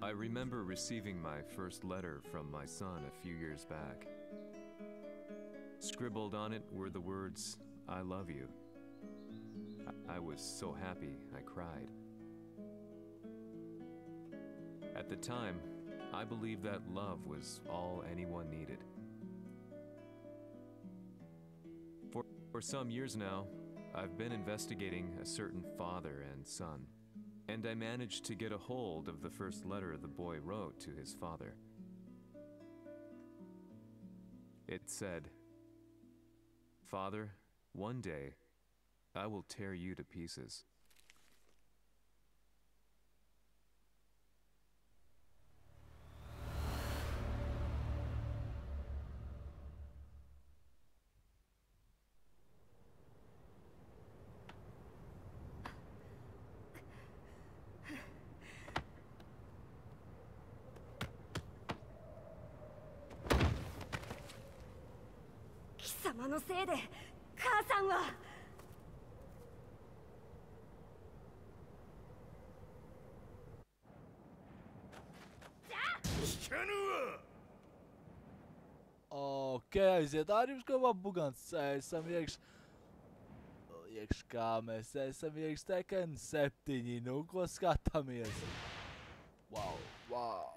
I remember receiving my first letter from my son a few years back. Scribbled on it were the words, I love you. I, was so happy I cried. At the time, I believed that love was all anyone needed. For, for some years now, I've been investigating a certain father and son, and I managed to get a hold of the first letter the boy wrote to his father. It said, Father, one day I will tear you to pieces. Ok, aiziet ārā jums kopā bugants. Esam iekš... Iekš kā mēs esam iekš Tekken 7. Nu, ko skatāmies? Wow, wow.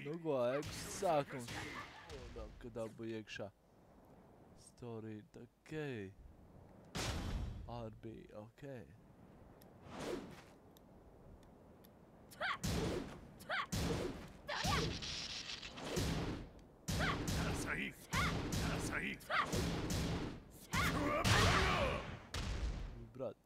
Nu, ko, iekš sākums. Lūdām, kad dabu iekšā. Story, ok. RB, ok. Brat.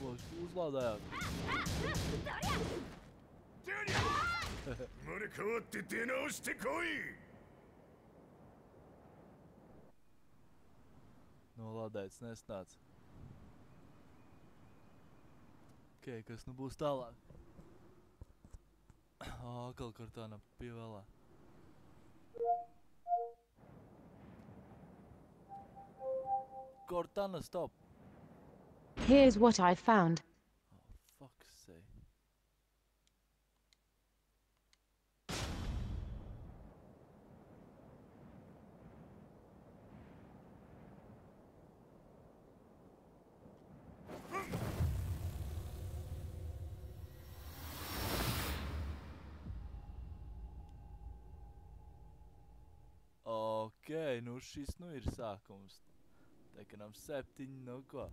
Boş, uzlādājāt. 生まれ変わって出直してこい Nolādēts nestāts. Ok, kas nu būs tālāk? Atkal kartāna pievēlā. Cortana, stop! Here's what I found. Oh, fuck's sake. Ok, nu šis nu ir sākums. Tekanam septiņi, nu ko?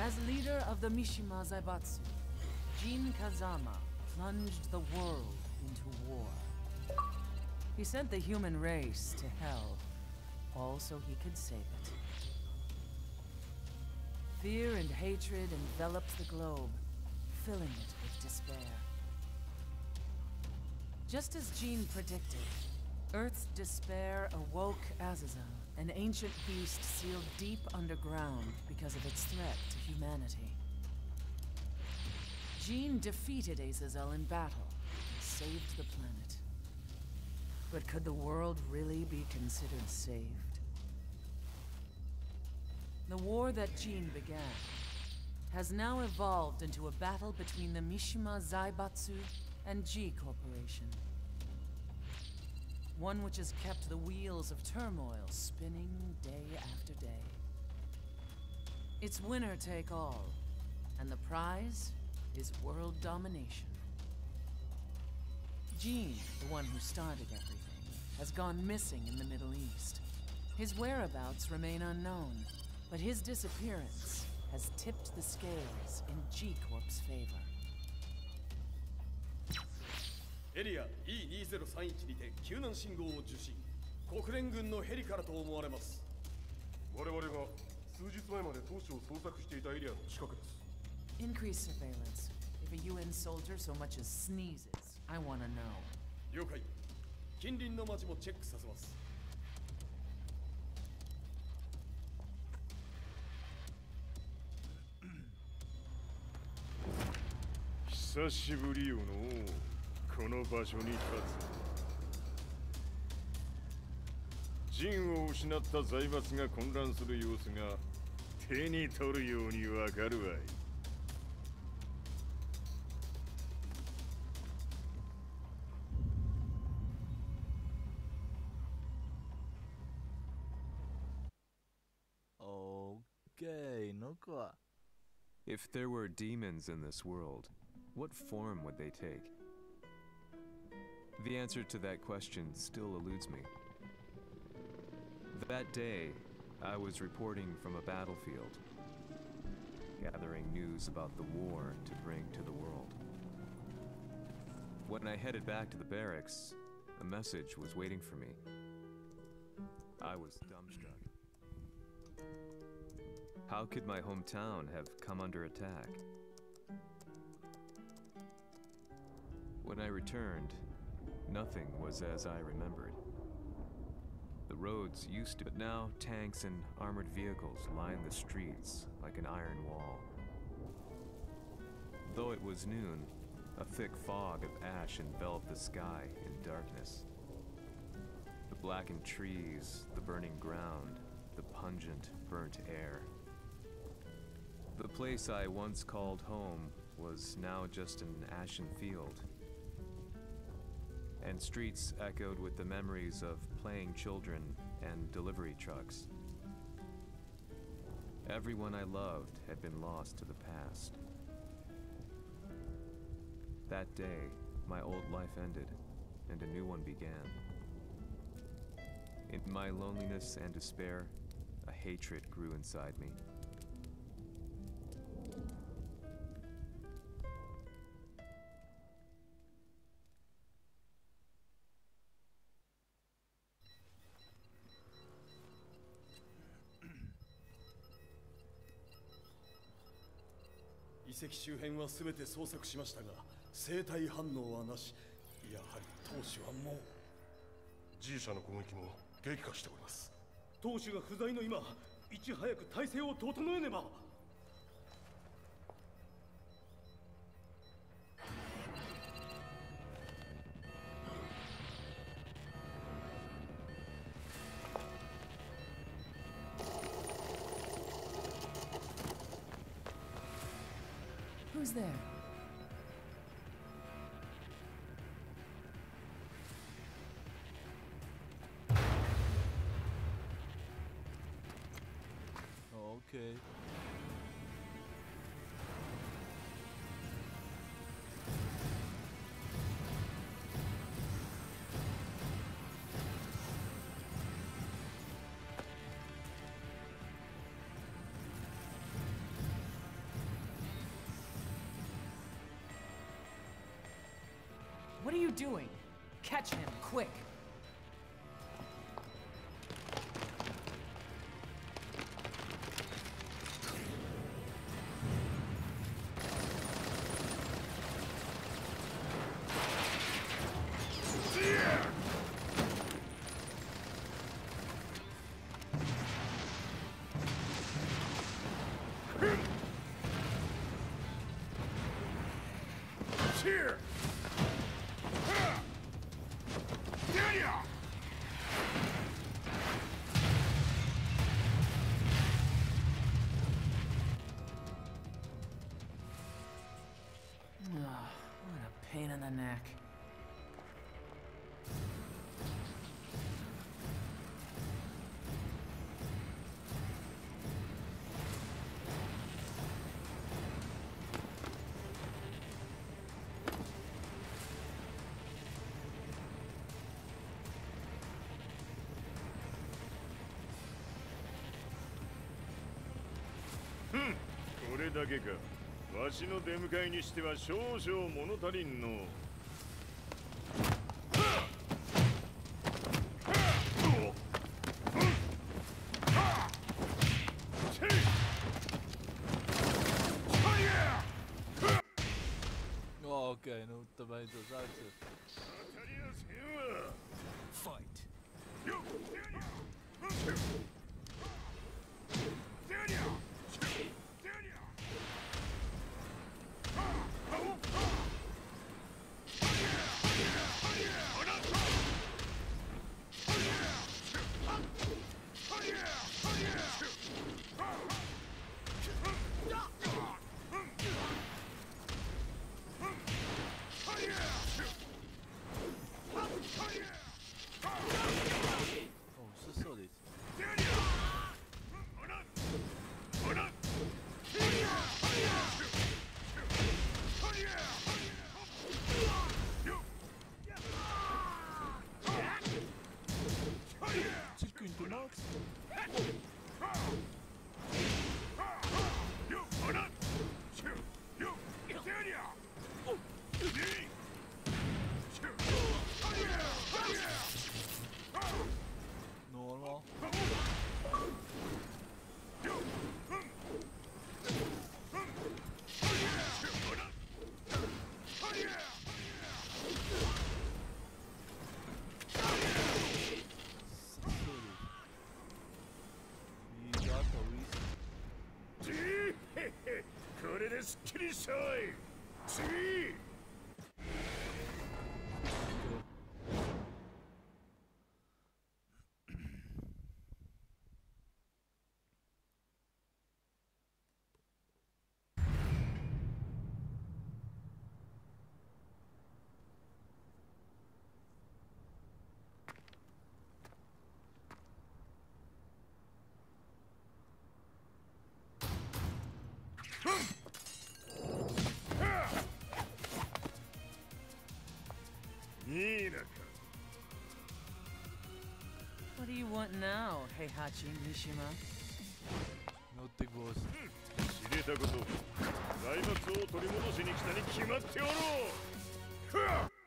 As leader of the Mishima Zaibatsu, Jin Kazama plunged the world into war. He sent the human race to hell, all so he could save it. Fear and hatred enveloped the globe, filling it with despair. Just as Jin predicted, Earth's despair awoke Azazel, an ancient beast sealed deep underground because of its threat to humanity. Jin defeated Azazel in battle and saved the planet. But could the world really be considered saved? The war that Jin began has now evolved into a battle between the Mishima Zaibatsu and G Corporation. One which has kept the wheels of turmoil spinning day after day. It's winner take all, and the prize is world domination. Jin, the one who started everything, has gone missing in the Middle East. His whereabouts remain unknown, but his disappearance has tipped the scales in G Corp's favor. Area E2031 Increase surveillance. If a UN soldier so much as sneezes, I want to know. 了解近隣の町もチェックさせます久しぶりよのこの場所に立つ陣を失った財閥が混乱する様子が手に取るようにわかるわい If there were demons in this world, what form would they take? The answer to that question still eludes me. That day, I was reporting from a battlefield, gathering news about the war to bring to the world. When I headed back to the barracks, a message was waiting for me. I was dumbstruck. How could my hometown have come under attack? When I returned, nothing was as I remembered. The roads used to, but now tanks and armored vehicles line the streets like an iron wall. Though it was noon, a thick fog of ash enveloped the sky in darkness. The blackened trees, the burning ground, the pungent, burnt air. The place I once called home was now just an ashen field. And streets echoed with the memories of playing children and delivery trucks. Everyone I loved had been lost to the past. That day, my old life ended, and a new one began. In my loneliness and despair, a hatred grew inside me. –跡周辺は全て捜索しましたが生体反応はなし。やはり当主はもう。G 社の攻撃も激化しております。当主が不在の今いち早く体制を整えねば Okay. What are you doing? Catch him, quick! Here! Daniel! Ah, what a pain in the neck. れだけかわしの出迎えにしては少々物足りんの Okay, no, dabei so sagst du. Fight. これですっきりしたわい次 Want now, Heihachi Mishima? 乗ってこうす。知れたこと財閥を取り戻しに来たに決まっておろう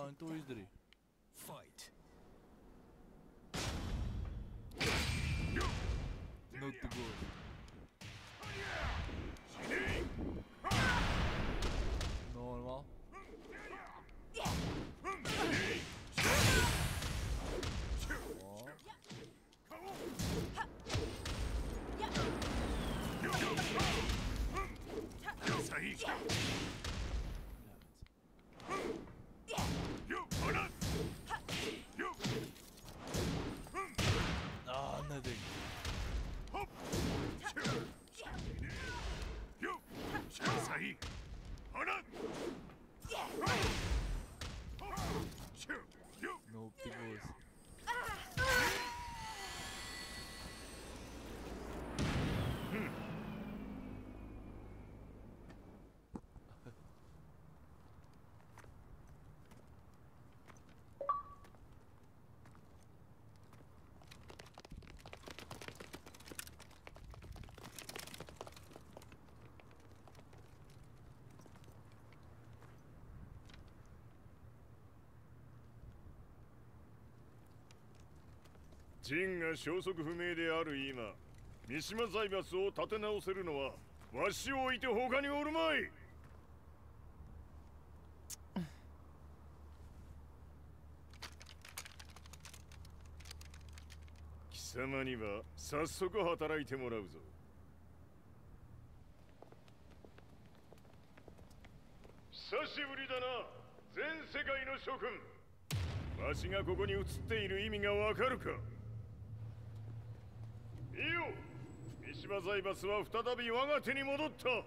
ej, kan to izdari? Fight. Not the goal. Normal. Ja. 陣が消息不明である今三島財閥を立て直せるのはわしを置いて他におるまい。貴様には早速働いてもらうぞ。久しぶりだな全世界の諸君。わしがここに映っている意味がわかるか？見よ。三島財閥は再び我が手に戻った。という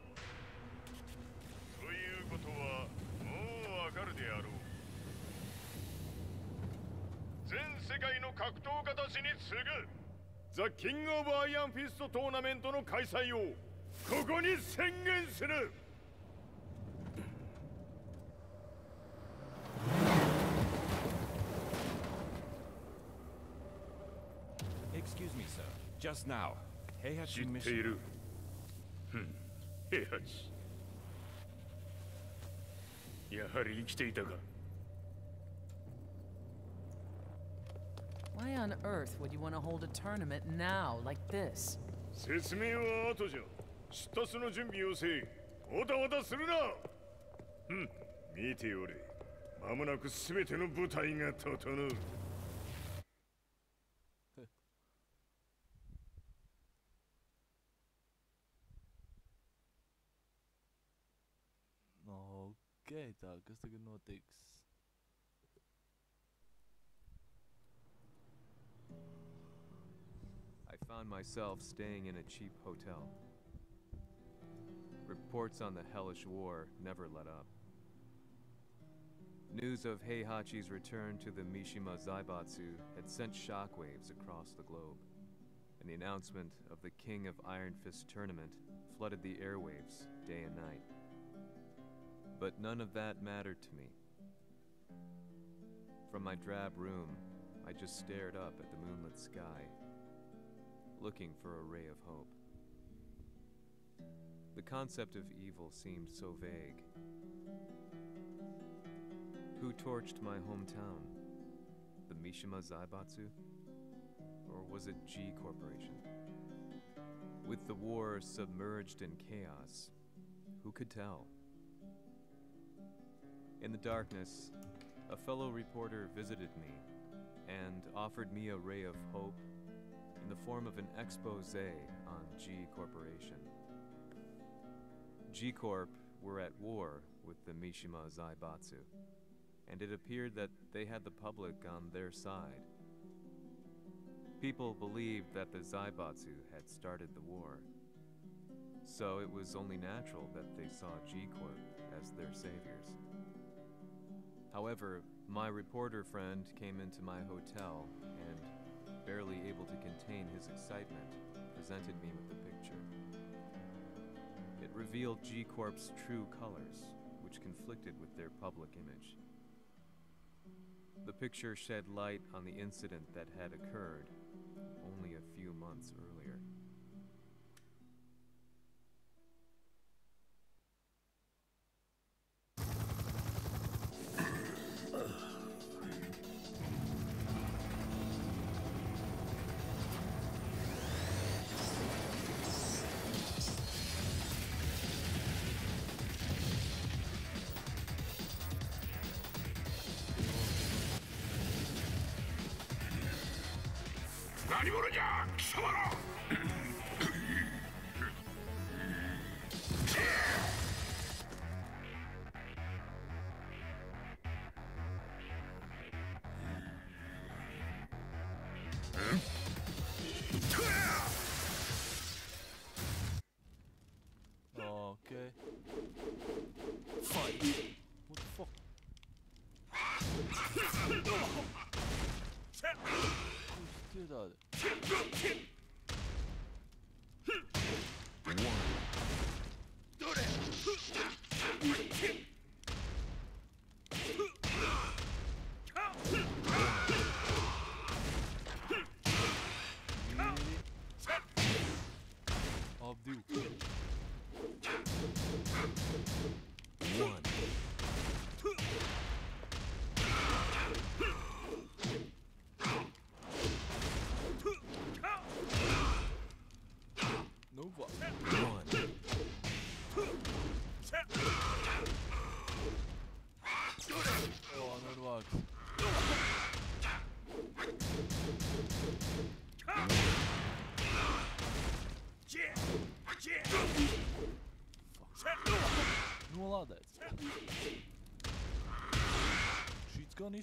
ことはもうわかるであろう。全世界の格闘家たちに次ぐ。ザ・キング・オブ・アイアンフィストトーナメントの開催をここに宣言する。Just now, Heihachi Mission. るふん平八やはり生きていたか Why on earth would you want to hold a tournament now, like this? 説明は後じゃ出立の準備をせいおたおたするなふん見ておれ間もなく全ての舞台が整う No okei, tää oikeastakin notiks. I found myself staying in a cheap hotel. Reports on the hellish war never let up. News of Heihachi's return to the Mishima Zaibatsu had sent shockwaves across the globe, and the announcement of the King of Iron Fist tournament flooded the airwaves day and night. But none of that mattered to me. From my drab room, I just stared up at the moonlit sky, looking for a ray of hope. The concept of evil seemed so vague. Who torched my hometown? The Mishima Zaibatsu? Or was it G Corporation? With the war submerged in chaos, who could tell? In the darkness, a fellow reporter visited me and offered me a ray of hope in the form of an expose on G Corporation. G Corp were at war with the Mishima Zaibatsu, and it appeared that they had the public on their side. People believed that the Zaibatsu had started the war, so it was only natural that they saw G Corp as their saviors. However, my reporter friend came into my hotel and, barely able to contain his excitement, presented me with the picture. It revealed G Corp's true colors, which conflicted with their public image. The picture shed light on the incident that had occurred only a few months earlier. 頃じゃ貴様ら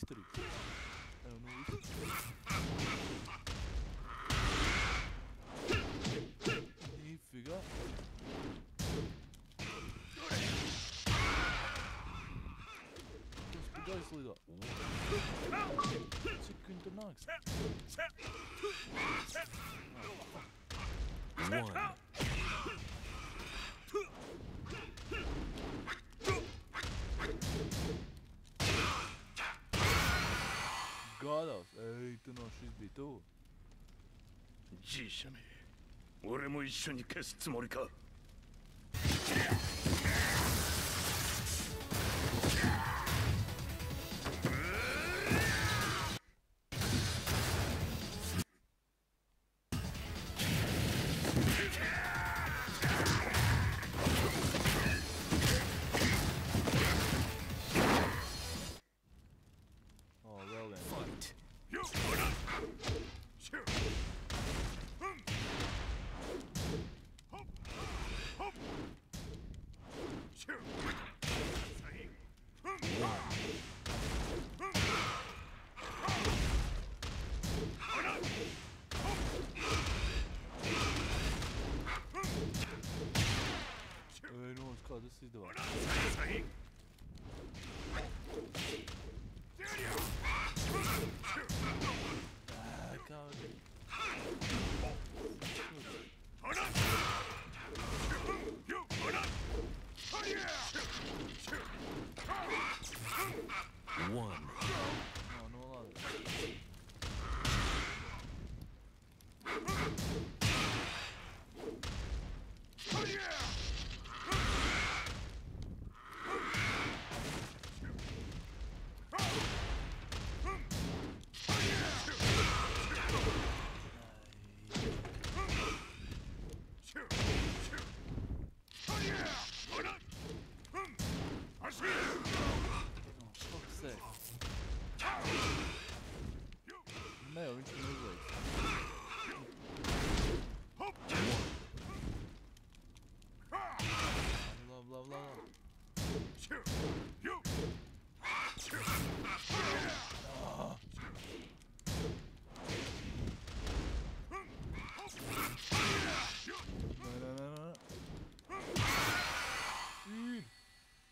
history. I don't know history. İyi figür. Dolayısıyla Sıkıntı Knox One じいしゃめ。俺も一緒に消すつもりか。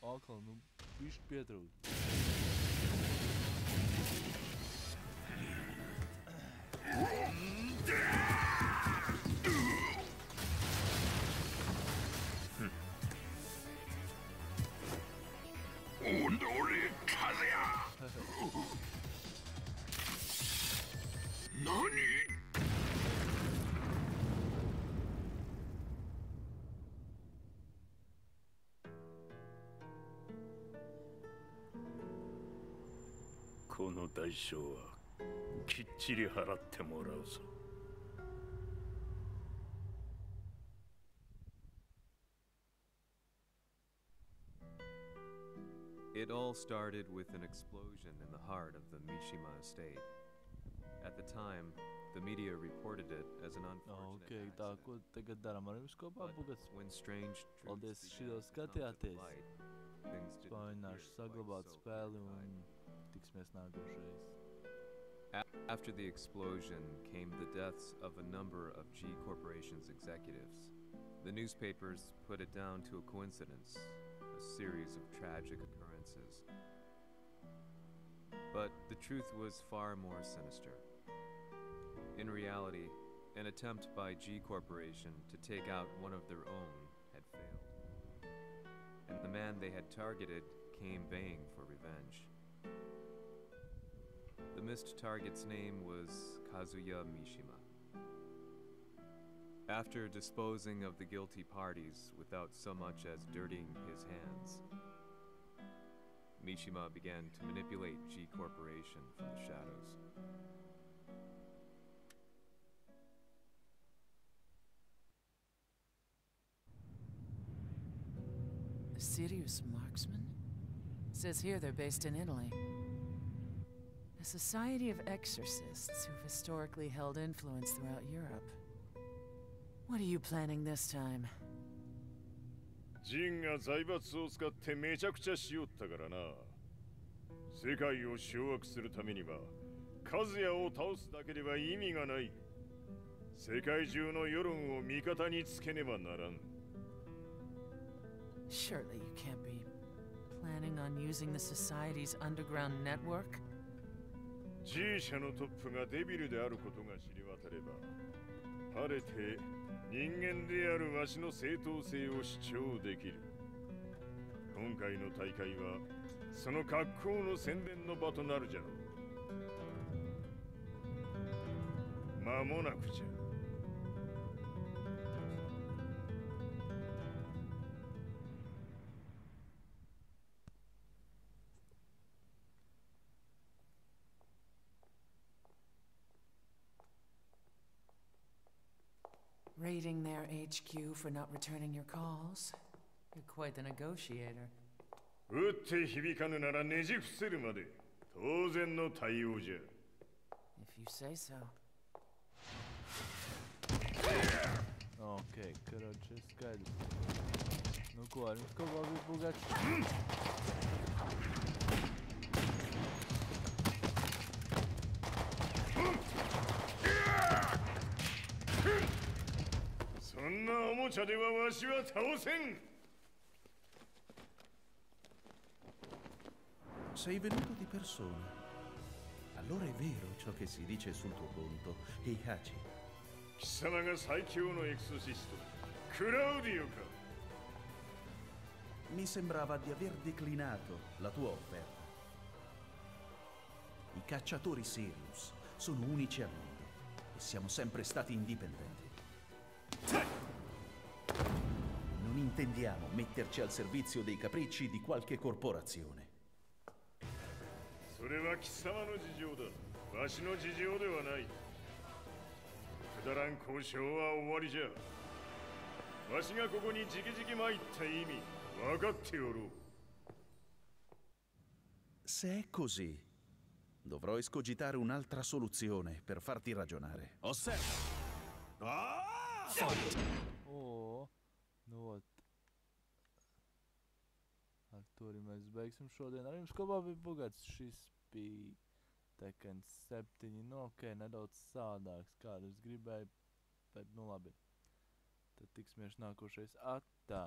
Alkan'ın 3 bedroll. の代償はきっちり払ってもらうぞ It all started with an explosion in the heart of the Mishima estate. At the time, the media reported it as an unfortunate Ok, tā, accident. ko tagad darām ar jums kopā? But Bugats when strange truths Paldies, began šito to come to skatījāties. light, things didn't Pamēģināšu appear quite saglabāt so after the explosion came the deaths of a number of G Corporation's executives. The newspapers put it down to a coincidence, a series of tragic occurrences. But the truth was far more sinister. In reality, an attempt by G Corporation to take out one of their own had failed. And the man they had targeted came baying for revenge. The missed target's name was Kazuya Mishima. After disposing of the guilty parties without so much as dirtying his hands, Mishima began to manipulate G Corporation from the shadows. A Sirius Marksmen? Says here they're based in Italy A society of exorcists who've historically held influence throughout Europe. What are you planning this time? ジンが財閥を使ってめちゃくちゃしよったからな世界を掌握するためには 和也を倒すだけでは意味がない世界中の世論を味方につけねばならん Surely you can't be planning on using the Society's underground network? G 社のトップがデビルであることが知り渡れば晴れて人間であるわしの正当性を主張できる。今回の大会はその格好の宣伝の場となるじゃろう。間もなくじゃ。Raiding their HQ for not returning your calls. You're quite the negotiator. 打って響かぬならねじ伏せるまで当然の対応じゃ If you say so. Okej, короче, skaidrs. Nu ko, ar jums んなおもちゃではわしは倒せん Sei venuto di persona. Allora è vero ciò che si dice sul tuo conto, Heihachi. 貴様が最強のエクソシストクラウディオか Mi sembrava di aver declinato la tua offerta. I cacciatori Sirius sono unici al mondo e siamo sempre stati indipendenti. Non intendiamo metterci al servizio dei capricci di qualche corporazione. それは貴様の事情だわしの事情ではないくだらん交渉は終わりじゃわしがここに直々参った意味分かっておろう Se è così, dovrò escogitare un'altra soluzione per farti ragionare. Osserva! O, nu ot. Ar to arī mēs beigsim šodien. Ar jums kopā bija bugats. Šis bija Tekken 7. Nu, ok, nedaudz sādāks, kādu es gribēju. Bet, nu labi. Tad tiksimies nākošais. Atā!